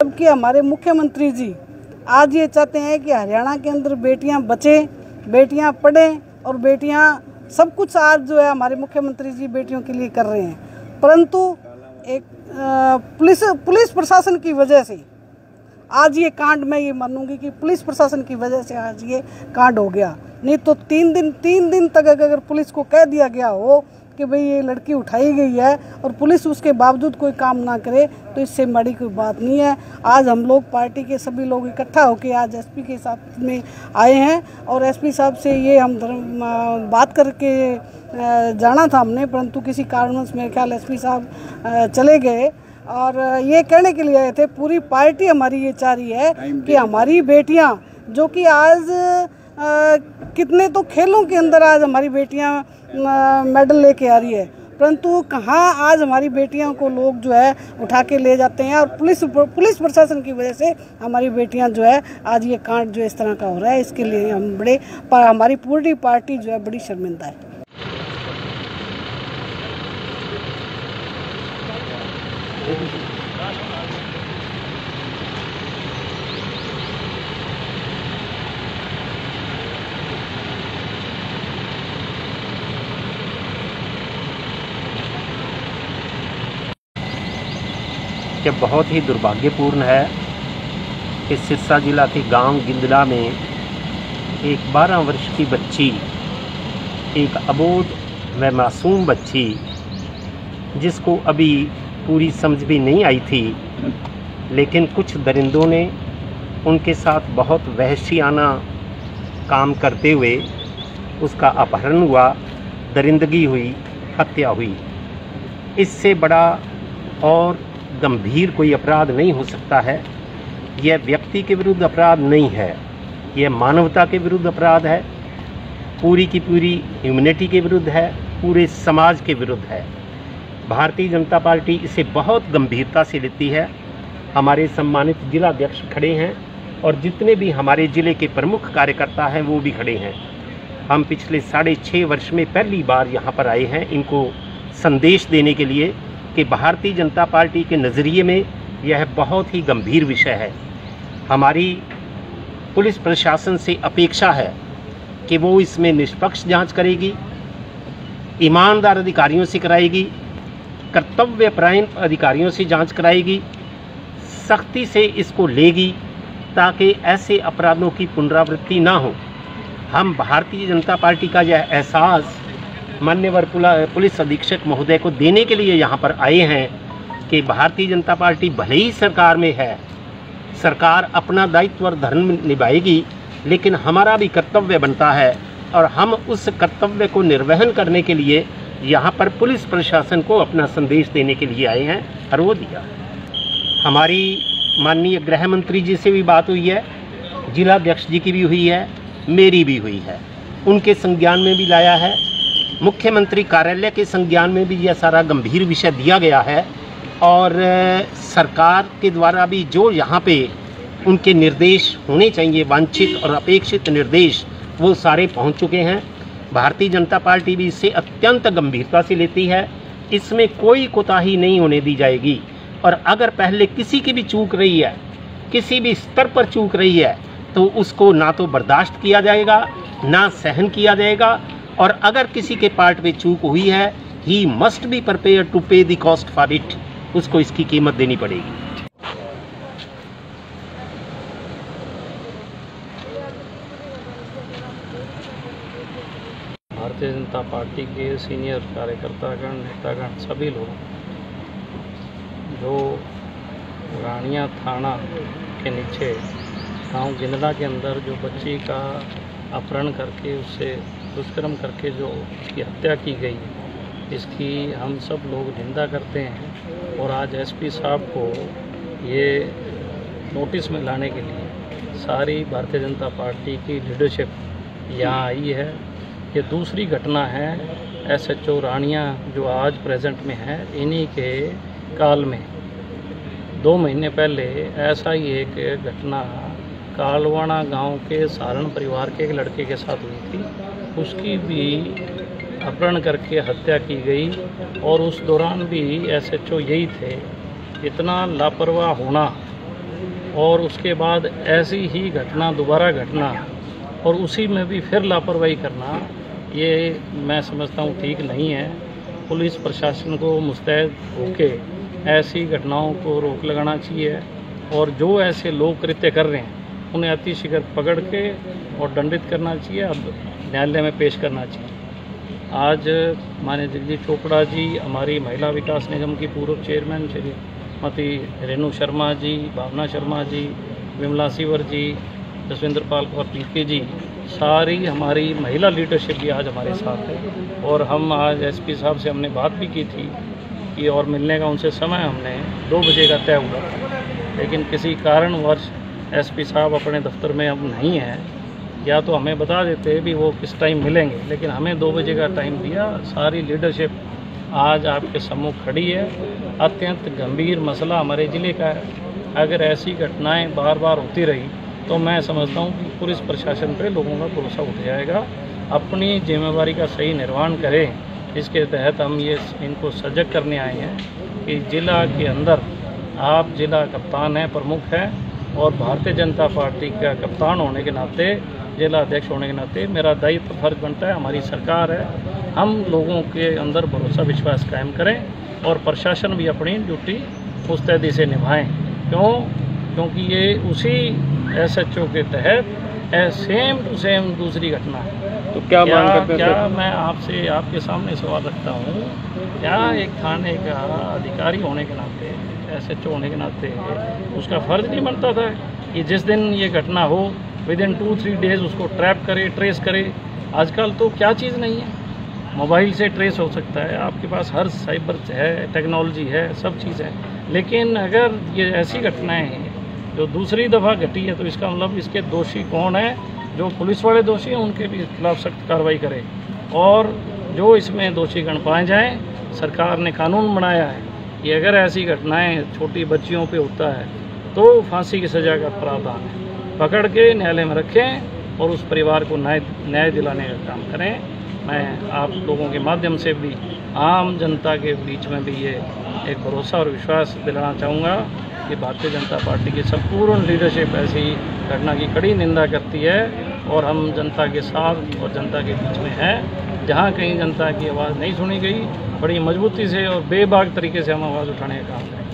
जबकि हमारे मुख्यमंत्री जी आज ये चाहते हैं कि हरियाणा के अंदर बेटियाँ बचें, बेटियाँ पढ़ें और बेटियाँ सब कुछ आज जो है हमारे मुख्यमंत्री जी बेटियों के लिए कर रहे हैं। परंतु एक पुलिस पुलिस प्रशासन की वजह से आज ये कांड मैं ये मानूँगी कि पुलिस प्रशासन की वजह से आज ये कांड हो गया। नहीं तो तीन दिन तीन दिन तक अगर पुलिस को कह दिया गया हो कि भाई ये लड़की उठाई गई है और पुलिस उसके बावजूद कोई काम ना करे तो इससे बड़ी कोई बात नहीं है। आज हम लोग पार्टी के सभी लोग इकट्ठा होकर आज एसपी के साथ में आए हैं और एसपी साहब से ये हम बात करके जाना था हमने, परंतु किसी कारणवश मेरे ख्याल एसपी साहब चले गए। और ये कहने के लिए आए थे पूरी पार्टी हमारी ये चाह रही है कि हमारी बेटियाँ जो कि आज अ, कितने तो खेलों के अंदर आज हमारी बेटियाँ मेडल लेके आ रही है। परंतु कहाँ आज हमारी बेटियों को लोग जो है उठा के ले जाते हैं और पुलिस पुलिस प्रशासन की वजह से हमारी बेटियाँ जो है आज ये कांड जो इस तरह का हो रहा है। इसके लिए हम बड़े हमारी पूरी पार्टी जो है बड़ी शर्मिंदा है। कि बहुत ही दुर्भाग्यपूर्ण है कि सिरसा जिला के गाँव गिंदला में एक 12 वर्ष की बच्ची, एक अबोध व मासूम बच्ची, जिसको अभी पूरी समझ भी नहीं आई थी, लेकिन कुछ दरिंदों ने उनके साथ बहुत वहशियाना काम करते हुए उसका अपहरण हुआ, दरिंदगी हुई, हत्या हुई। इससे बड़ा और गंभीर कोई अपराध नहीं हो सकता है। यह व्यक्ति के विरुद्ध अपराध नहीं है। यह मानवता के विरुद्ध अपराध है। पूरी की पूरी ह्यूमनिटी के विरुद्ध है। पूरे समाज के विरुद्ध है। भारतीय जनता पार्टी इसे बहुत गंभीरता से लेती है। हमारे सम्मानित जिलाध्यक्ष खड़े हैं और जितने भी हमारे ज़िले के प्रमुख कार्यकर्ता हैं, वो भी खड़े हैं। हम पिछले साढ़े छः वर्ष में पहली बार यहाँ पर आए हैं। इनको संदेश देने के लिए कि भारतीय जनता पार्टी के नज़रिए में यह बहुत ही गंभीर विषय है। हमारी पुलिस प्रशासन से अपेक्षा है कि वो इसमें निष्पक्ष जाँच करेगी, ईमानदार अधिकारियों से कराएगी कर्तव्यपरायण अधिकारियों से जाँच कराएगी, सख्ती से इसको लेगी ताकि ऐसे अपराधों की पुनरावृत्ति ना हो। हम भारतीय जनता पार्टी का यह एहसास मान्यवर पुला- पुलिस अधीक्षक महोदय को देने के लिए यहाँ पर आए हैं कि भारतीय जनता पार्टी भले ही सरकार में है, सरकार अपना दायित्व और धर्म निभाएगी, लेकिन हमारा भी कर्तव्य बनता है और हम उस कर्तव्य को निर्वहन करने के लिए यहाँ पर पुलिस प्रशासन को अपना संदेश देने के लिए आए हैं और वो दिया। हमारी माननीय गृह मंत्री जी से भी बात हुई है, जिलाध्यक्ष जी की भी हुई है, मेरी भी हुई है। उनके संज्ञान में भी लाया है मुख्यमंत्री कार्यालय के संज्ञान में भी यह सारा गंभीर विषय दिया गया है और सरकार के द्वारा भी जो यहाँ पे उनके निर्देश होने चाहिए, वांछित और अपेक्षित निर्देश, वो सारे पहुँच चुके हैं। भारतीय जनता पार्टी भी इसे अत्यंत गंभीरता से लेती है। इसमें कोई कोताही नहीं होने दी जाएगी। और अगर पहले किसी की भी चूक रही है, किसी भी स्तर पर चूक रही है तो उसको ना तो बर्दाश्त किया जाएगा, ना सहन किया जाएगा और अगर किसी के पार्ट में चूक हुई है he must be prepare to pay the cost for it उसको इसकी कीमत देनी पड़ेगी। भारतीय जनता पार्टी के सीनियर कार्यकर्तागण नेतागण सभी लोग, जो रानिया थाना के नीचे, गाँव गिंदला के अंदर जो बच्ची का अपहरण करके उससे दुष्कर्म करके जो उसकी हत्या की गई इसकी हम सब लोग निंदा करते हैं। और आज एसपी साहब को ये नोटिस में लाने के लिए सारी भारतीय जनता पार्टी की लीडरशिप यहाँ आई है ये दूसरी घटना है, एसएचओ रानिया जो आज प्रेजेंट में है, इन्हीं के काल में। दो महीने पहले ऐसा ही एक घटना कालवाना गाँव के सारण परिवार के एक लड़के के साथ हुई थी। उसकी भी अपहरण करके हत्या की गई और उस दौरान भी एसएचओ यही थे। इतना लापरवाह होना और उसके बाद ऐसी ही घटना, दोबारा घटना और उसी में भी फिर लापरवाही करना, ये मैं समझता हूँ ठीक नहीं है। पुलिस प्रशासन को मुस्तैद होके ऐसी घटनाओं को रोक लगाना चाहिए और जो ऐसे लोग कृत्य कर रहे हैं उन्हें अतिशीघ्र पकड़ के और दंडित करना चाहिए, अब न्यायालय में पेश करना चाहिए। आज मान्य जगदीश चोपड़ा जी, हमारी महिला विकास निगम की पूर्व चेयरमैन श्रीमती रेणु शर्मा जी, भावना शर्मा जी, विमला सिवर जी, जसविंदर पाल कौर पीके जी, सारी हमारी महिला लीडरशिप भी आज हमारे साथ है। और हम आज एसपी साहब से हमने बात भी की थी कि और मिलने का उनसे समय हमने दो बजे का तय हुआ लेकिन किसी कारणवश एसपी साहब अपने दफ्तर में अब नहीं हैं। या तो हमें बता देते भी वो किस टाइम मिलेंगे, लेकिन हमें दो बजे का टाइम दिया। सारी लीडरशिप आज आपके सम्मुख खड़ी है। अत्यंत गंभीर मसला हमारे ज़िले का है। अगर ऐसी घटनाएँ बार बार होती रही तो मैं समझता हूँ कि पुलिस प्रशासन पे लोगों का भरोसा उठ जाएगा। अपनी जिम्मेवारी का सही निर्वहन करें। इसके तहत हम ये इनको सजग करने आए हैं कि ज़िला के अंदर आप जिला कप्तान हैं, प्रमुख हैं। और भारतीय जनता पार्टी का कप्तान होने के नाते जिला अध्यक्ष होने के नाते मेरा दायित्व फ़र्ज़ बनता है हमारी सरकार है। हम लोगों के अंदर भरोसा विश्वास कायम करें और प्रशासन भी अपनी ड्यूटी मुस्तैदी से निभाएँ। क्यों? क्योंकि ये उसी एस एच ओ के तहत सेम टू सेम दूसरी घटना है। तो क्या क्या, मांग करते क्या मैं आपसे आपके सामने सवाल रखता हूँ क्या एक थाने का अधिकारी होने के नाते एस होने के नाते उसका फ़र्ज़ नहीं बनता था कि जिस दिन ये घटना हो within two three days उसको ट्रैप करे ट्रेस करे। आजकल तो क्या चीज़ नहीं है। मोबाइल से ट्रेस हो सकता है। आपके पास हर साइबर है टेक्नोलॉजी है, सब चीज़ है। लेकिन अगर ये ऐसी घटनाएँ हैं, जो दूसरी दफ़ा घटी है तो इसका मतलब इसके दोषी कौन है? जो पुलिस वाले दोषी हैं, उनके भी खिलाफ सख्त कार्रवाई करें। और जो इसमें दोषी गण पाए जाएँ, सरकार ने कानून बनाया है कि अगर ऐसी घटनाएँ छोटी बच्चियों पे होता है तो फांसी की सज़ा का प्रावधान है। पकड़ के न्यायालय में रखें और उस परिवार को न्याय न्याय दिलाने का काम करें। मैं आप लोगों के माध्यम से भी, आम जनता के बीच में भी ये एक भरोसा और विश्वास दिलाना चाहूँगा कि भारतीय जनता पार्टी की संपूर्ण लीडरशिप ऐसी घटना की कड़ी निंदा करती है और हम जनता के साथ और जनता के बीच में हैं। जहाँ कहीं जनता की आवाज़ नहीं सुनी गई, बड़ी मजबूती से और बेबाक तरीके से हम आवाज़ उठाने का काम करें